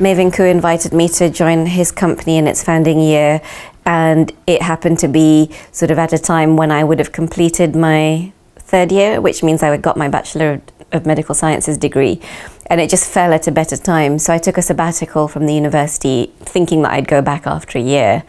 Mavin Khoo invited me to join his company in its founding year, and it happened to be sort of at a time when I would have completed my third year, which means I would got my Bachelor of Medical Sciences degree. And it just fell at a better time. So I took a sabbatical from the university, thinking that I'd go back after a year.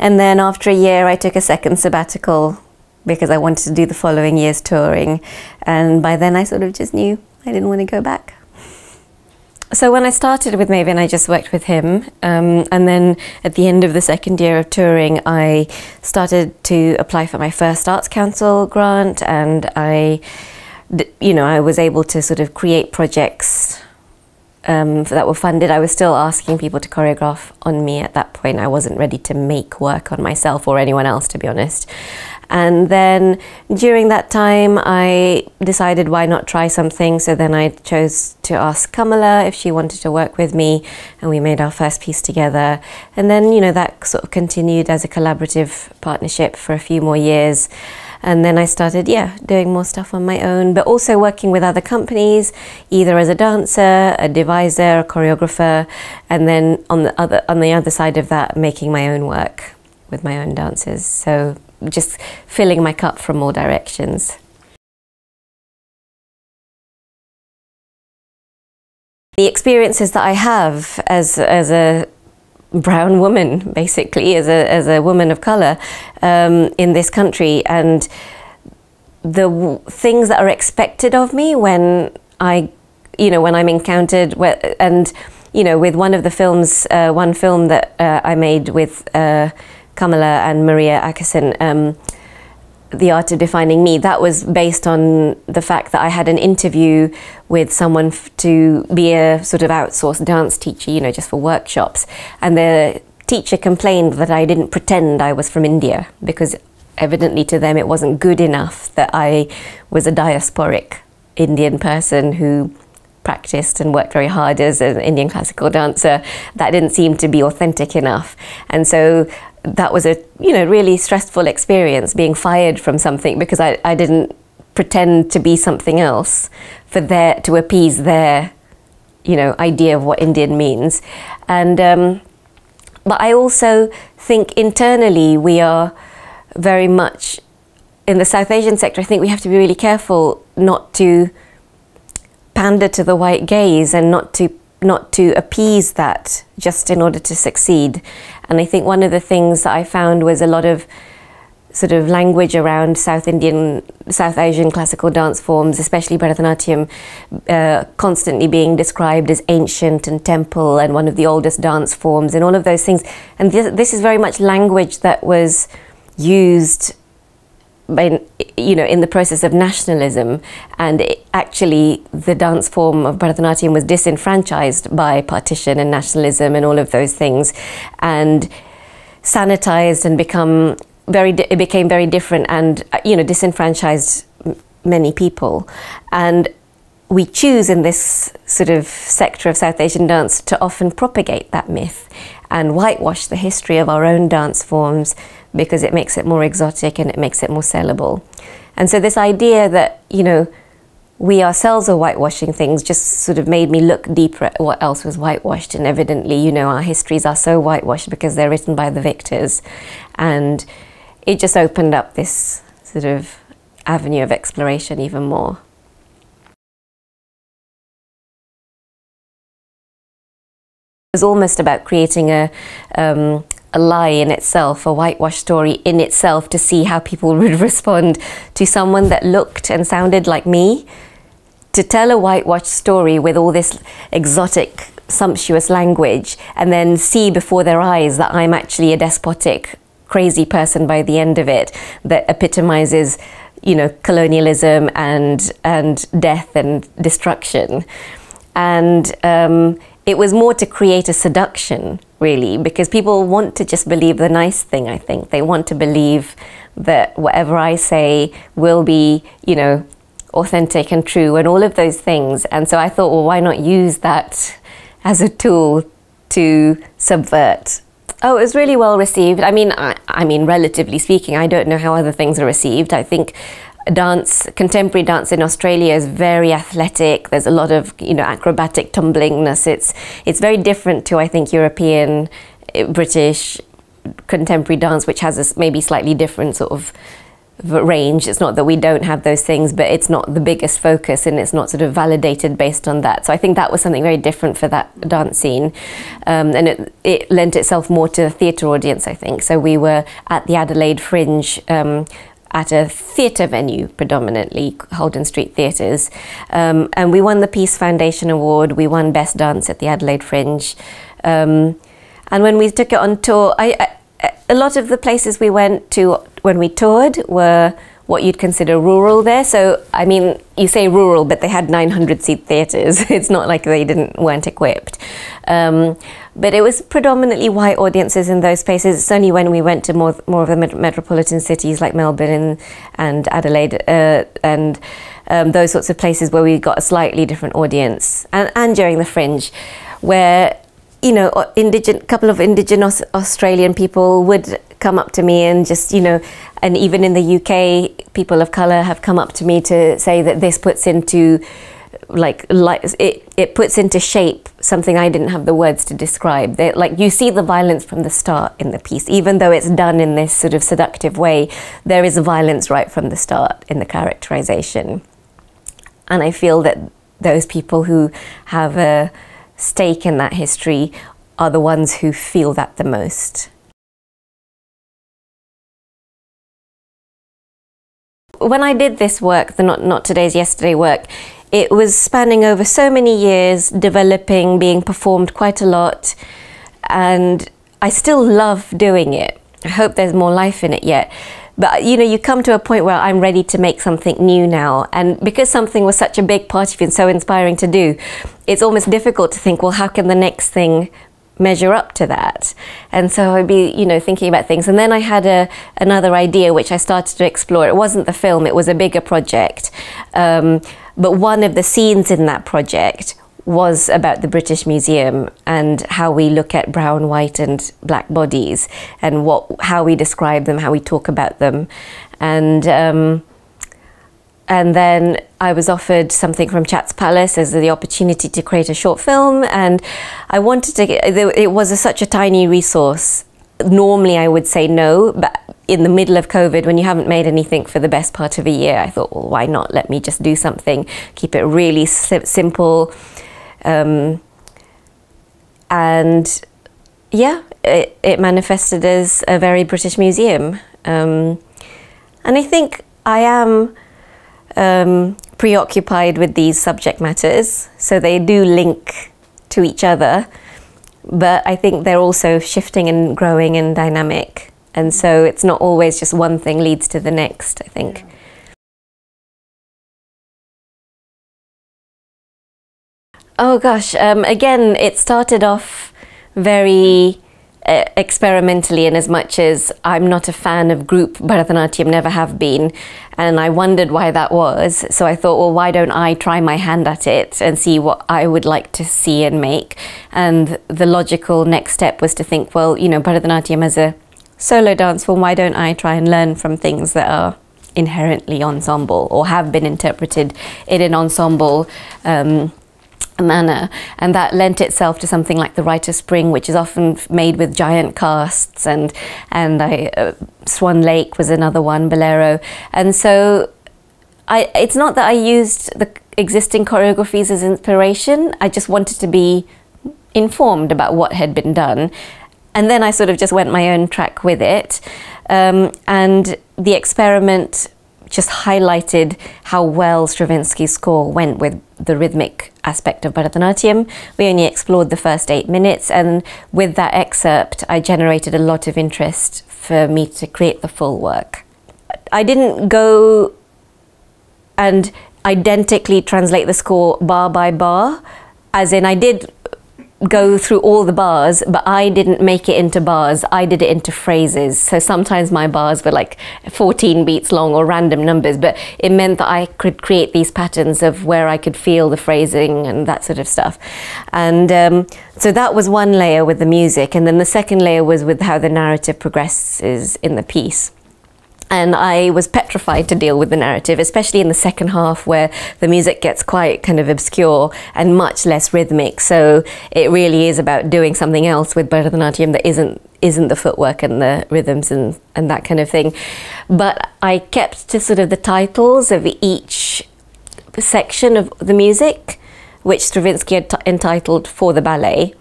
And then after a year, I took a second sabbatical because I wanted to do the following year's touring. And by then, I sort of just knew I didn't want to go back. So when I started with Mavin, I just worked with him, um, and then at the end of the second year of touring, I started to apply for my first Arts Council grant, and I, you know, I was able to sort of create projects um, that were funded. I was still asking people to choreograph on me at that point. I wasn't ready to make work on myself or anyone else, to be honest. And then during that time, I decided why not try something. So then I chose to ask Kamala if she wanted to work with me, and we made our first piece together. And then, you know, that sort of continued as a collaborative partnership for a few more years. And then I started, yeah, doing more stuff on my own, but also working with other companies, either as a dancer, a deviser, a choreographer, and then on the other on the other side of that, making my own work with my own dancers. So just filling my cup from all directions. The experiences that I have as, as a brown woman, basically, as a, as a woman of colour um, in this country, and the things that are expected of me when I, you know, when I'm encountered, and, you know, with one of the films, uh, one film that uh, I made with uh, Kamala and Maria Akerson, um, The Art of Defining Me, that was based on the fact that I had an interview with someone to be a sort of outsourced dance teacher, you know, just for workshops. And the teacher complained that I didn't pretend I was from India because evidently to them it wasn't good enough that I was a diasporic Indian person who practiced and worked very hard as an Indian classical dancer. That didn't seem to be authentic enough. And so that was a you know really stressful experience being fired from something because I, I didn't pretend to be something else for their to appease their you know idea of what Indian means and um, but I also think internally we are very much in the South Asian sector I think we have to be really careful not to pander to the white gaze and not to not to appease that just in order to succeed. And I think one of the things that I found was a lot of sort of language around South Indian, South Asian classical dance forms, especially Bharatanatyam, uh, constantly being described as ancient and temple and one of the oldest dance forms and all of those things. And this, this is very much language that was used you know, in the process of nationalism, and it, actually the dance form of Bharatanatyam was disenfranchised by partition and nationalism and all of those things, and sanitized and become very, it became very different, and uh, you know, disenfranchised many people, and we choose in this sort of sector of South Asian dance to often propagate that myth and whitewash the history of our own dance forms because it makes it more exotic and it makes it more sellable. And so this idea that, you know, we ourselves are whitewashing things just sort of made me look deeper at what else was whitewashed. And evidently, you know, our histories are so whitewashed because they're written by the victors. And it just opened up this sort of avenue of exploration even more. It was almost about creating a, um, a lie in itself, a whitewash story in itself to see how people would respond to someone that looked and sounded like me. To tell a whitewash story with all this exotic, sumptuous language and then see before their eyes that I'm actually a despotic, crazy person by the end of it that epitomizes, you know, colonialism and, and death and destruction. And um, it was more to create a seduction, really, because people want to just believe the nice thing, I think. They want to believe that whatever I say will be, you know, authentic and true and all of those things. And so I thought, well, why not use that as a tool to subvert? Oh, it was really well received. I mean, I, I mean, relatively speaking, I don't know how other things are received. I think dance, contemporary dance in Australia is very athletic. There's a lot of you know acrobatic tumblingness. It's it's very different to I think European, eh, British contemporary dance, which has a maybe slightly different sort of range. It's not that we don't have those things, but it's not the biggest focus and it's not sort of validated based on that. So I think that was something very different for that dance scene. Um, and it, it lent itself more to the theatre audience, I think. So we were at the Adelaide Fringe. Um, at a theatre venue, predominantly Holden Street Theatres. Um, and we won the Peace Foundation Award. We won Best Dance at the Adelaide Fringe. Um, and when we took it on tour, I, I, a lot of the places we went to when we toured were what you'd consider rural there. So, I mean, you say rural, but they had 900 seat theatres. it's not like they didn't weren't equipped. Um, but it was predominantly white audiences in those places. It's only when we went to more more of the met metropolitan cities like Melbourne and, and Adelaide uh, and um, those sorts of places where we got a slightly different audience. And, and during the Fringe, where you know, indigenous couple of indigenous Australian people would come up to me and just, you know, and even in the UK, people of color have come up to me to say that this puts into like like it it puts into shape something I didn't have the words to describe. They, like you see the violence from the start in the piece, even though it's done in this sort of seductive way. There is a violence right from the start in the characterization, and I feel that those people who have a stake in that history are the ones who feel that the most. When I did this work, the Not, Not Today's Yesterday work, it was spanning over so many years, developing, being performed quite a lot, and I still love doing it. I hope there's more life in it yet. But you know, you come to a point where I'm ready to make something new now. And because something was such a big part of you and so inspiring to do, it's almost difficult to think, well, how can the next thing measure up to that? And so I'd be, you know, thinking about things. And then I had a another idea which I started to explore. It wasn't the film, it was a bigger project. Um, but one of the scenes in that project was about the British Museum and how we look at brown, white, and black bodies, and what how we describe them, how we talk about them, and. Um, and then I was offered something from Chats Palace as the opportunity to create a short film, and I wanted to. It was a, such a tiny resource. Normally, I would say no, but in the middle of COVID, when you haven't made anything for the best part of a year, I thought, well, why not? Let me just do something. Keep it really simple um, and yeah, it, it, manifested as a very British museum. Um, and I think I am um, preoccupied with these subject matters, so they do link to each other. But I think they're also shifting and growing and dynamic. And so it's not always just one thing leads to the next, I think. Yeah. Oh gosh, um, again, it started off very uh, experimentally in as much as I'm not a fan of group Bharatanatyam, never have been. And I wondered why that was. So I thought, well, why don't I try my hand at it and see what I would like to see and make? And the logical next step was to think, well, you know, Bharatanatyam as a solo dance form, why don't I try and learn from things that are inherently ensemble or have been interpreted in an ensemble um, manner? And that lent itself to something like the Rite of Spring which is often made with giant casts and and I, uh, Swan Lake was another one Bolero. And so I it's not that I used the existing choreographies as inspiration I just wanted to be informed about what had been done and then I sort of just went my own track with it um, and the experiment just highlighted how well Stravinsky's score went with the rhythmic aspect of Bharatanatyam. We only explored the first eight minutes, and with that excerpt, I generated a lot of interest for me to create the full work. I didn't go and identically translate the score bar by bar, as in I did go through all the bars, but I didn't make it into bars. I did it into phrases. So sometimes my bars were like 14 beats long or random numbers, but it meant that I could create these patterns of where I could feel the phrasing and that sort of stuff. And um, so that was one layer with the music. And then the second layer was with how the narrative progresses in the piece. And I was petrified to deal with the narrative, especially in the second half where the music gets quite kind of obscure and much less rhythmic. So it really is about doing something else with Bharatanatyam that isn't isn't the footwork and the rhythms and, and that kind of thing. But I kept to sort of the titles of each section of the music, which Stravinsky had entitled For the Ballet.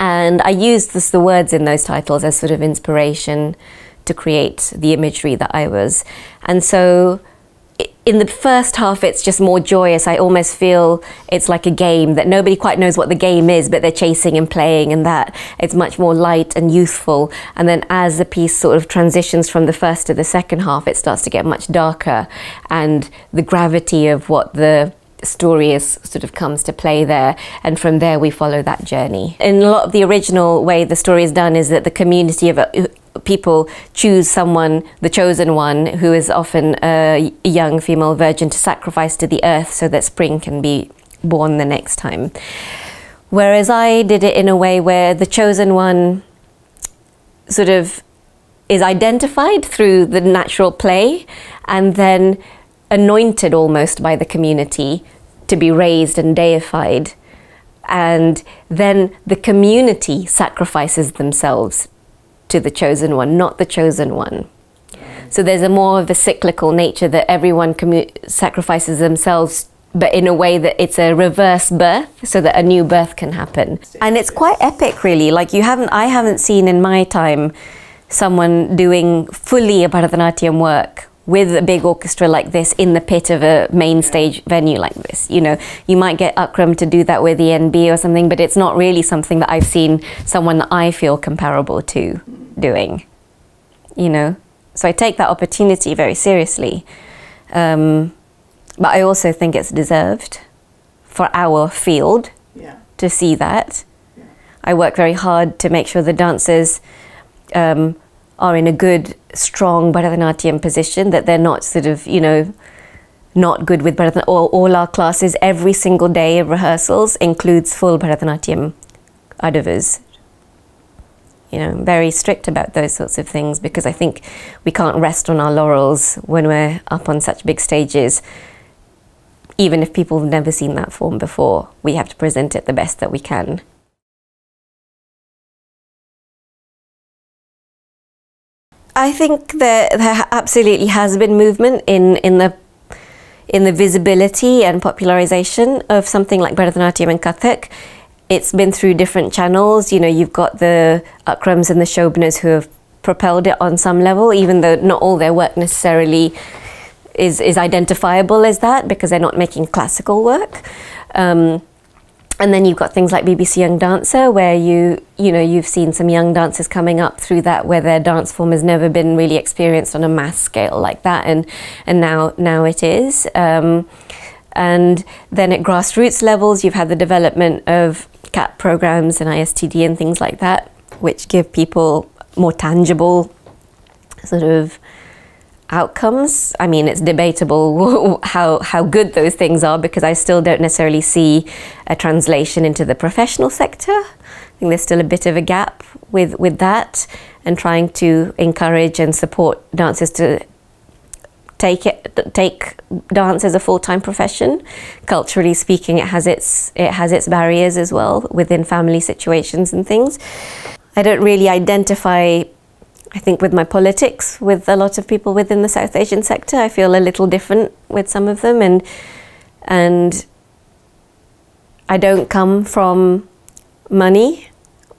And I used this, the words in those titles as sort of inspiration to create the imagery that I was. And so in the first half, it's just more joyous. I almost feel it's like a game that nobody quite knows what the game is, but they're chasing and playing, and that it's much more light and youthful. And then as the piece sort of transitions from the first to the second half, it starts to get much darker, and the gravity of what the story is sort of comes to play there and from there we follow that journey in a lot of the original way the story is done is that the community of uh, people choose someone, the chosen one, who is often a young female virgin, to sacrifice to the earth so that spring can be born the next time. Whereas I did it in a way where the chosen one sort of is identified through the natural play and then anointed almost by the community to be raised and deified. And then the community sacrifices themselves to the chosen one, not the chosen one. So there's a more of a cyclical nature that everyone sacrifices themselves, but in a way that it's a reverse birth, so that a new birth can happen. And it's quite epic, really. Like you haven't, I haven't seen in my time someone doing fully a Bharatanatyam work with a big orchestra like this in the pit of a main stage venue like this. You know, you might get Akram to do that with the ENB or something, but it's not really something that I've seen someone that I feel comparable to doing. You know, so I take that opportunity very seriously. Um, but I also think it's deserved for our field yeah. to see that. Yeah. I work very hard to make sure the dancers um, are in a good, strong Bharatanatyam position, that they're not sort of, you know, not good with Bharatanatyam. All, all our classes, every single day of rehearsals includes full Bharatanatyam adavus. You know, very strict about those sorts of things because I think we can't rest on our laurels when we're up on such big stages. Even if people have never seen that form before, we have to present it the best that we can. I think that there absolutely has been movement in, in the in the visibility and popularization of something like Bharatanatyam and Kathak. It's been through different channels. You know, you've got the Akrams and the Shobanas who have propelled it on some level, even though not all their work necessarily is, is identifiable as that because they're not making classical work. Um, and then you've got things like BBC Young Dancer, where you you know you've seen some young dancers coming up through that, where their dance form has never been really experienced on a mass scale like that, and and now now it is. Um, and then at grassroots levels, you've had the development of CAP programs and ISTD and things like that, which give people more tangible sort of outcomes. I mean, it's debatable how, how good those things are because I still don't necessarily see a translation into the professional sector. I think there's still a bit of a gap with, with that and trying to encourage and support dancers to take it take dance as a full-time profession culturally speaking it has its it has its barriers as well within family situations and things i don't really identify I think with my politics, with a lot of people within the South Asian sector, I feel a little different with some of them, and and I don't come from money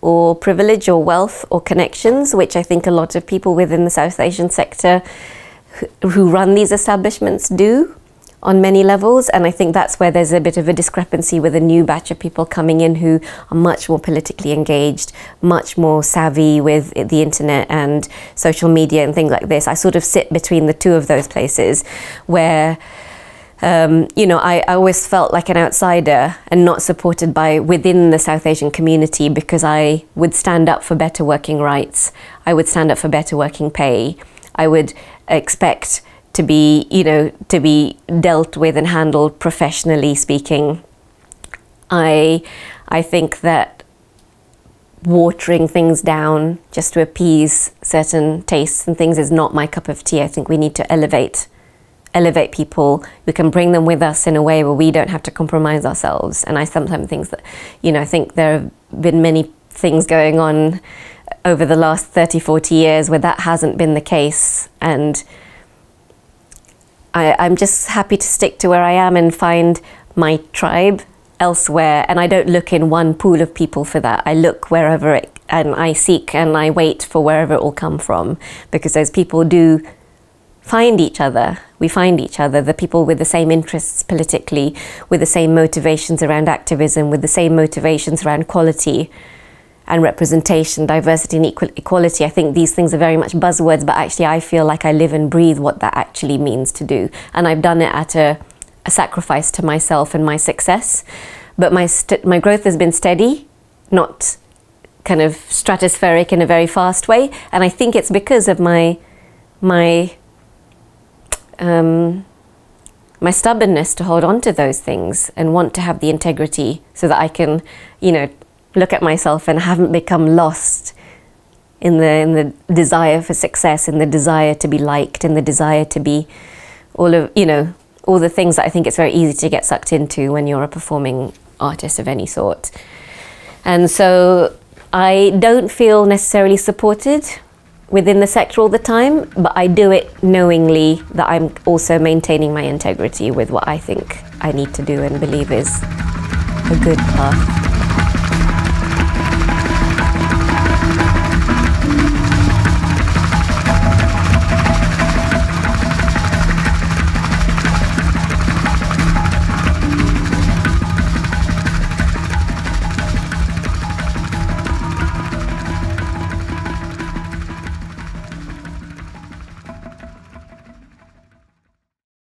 or privilege or wealth or connections, which I think a lot of people within the South Asian sector who run these establishments do on many levels. And I think that's where there's a bit of a discrepancy with a new batch of people coming in who are much more politically engaged, much more savvy with the internet and social media and things like this. I sort of sit between the two of those places where. Um, you know, I, I, always felt like an outsider and not supported by within the South Asian community because I would stand up for better working rights. I would stand up for better working pay. I would expect to be, you know, to be dealt with and handled professionally speaking. I, I think that watering things down just to appease certain tastes and things is not my cup of tea. I think we need to elevate elevate people. We can bring them with us in a way where we don't have to compromise ourselves. And I sometimes think that, you know, I think there have been many things going on over the last 30, 40 years where that hasn't been the case. And I, I'm just happy to stick to where I am and find my tribe elsewhere. And I don't look in one pool of people for that. I look wherever it and I seek and I wait for wherever it will come from because those people do find each other. We find each other, the people with the same interests politically, with the same motivations around activism, with the same motivations around quality and representation, diversity and equal, equality. I think these things are very much buzzwords, but actually I feel like I live and breathe what that actually means to do. And I've done it at a, a sacrifice to myself and my success. But my, my growth has been steady, not kind of stratospheric in a very fast way. And I think it's because of my, my um, my stubbornness to hold on to those things and want to have the integrity so that I can, you know, look at myself and haven't become lost in the in the desire for success, in the desire to be liked, in the desire to be all of you know all the things that I think it's very easy to get sucked into when you're a performing artist of any sort. And so I don't feel necessarily supported within the sector all the time, but I do it knowingly that I'm also maintaining my integrity with what I think I need to do and believe is a good path.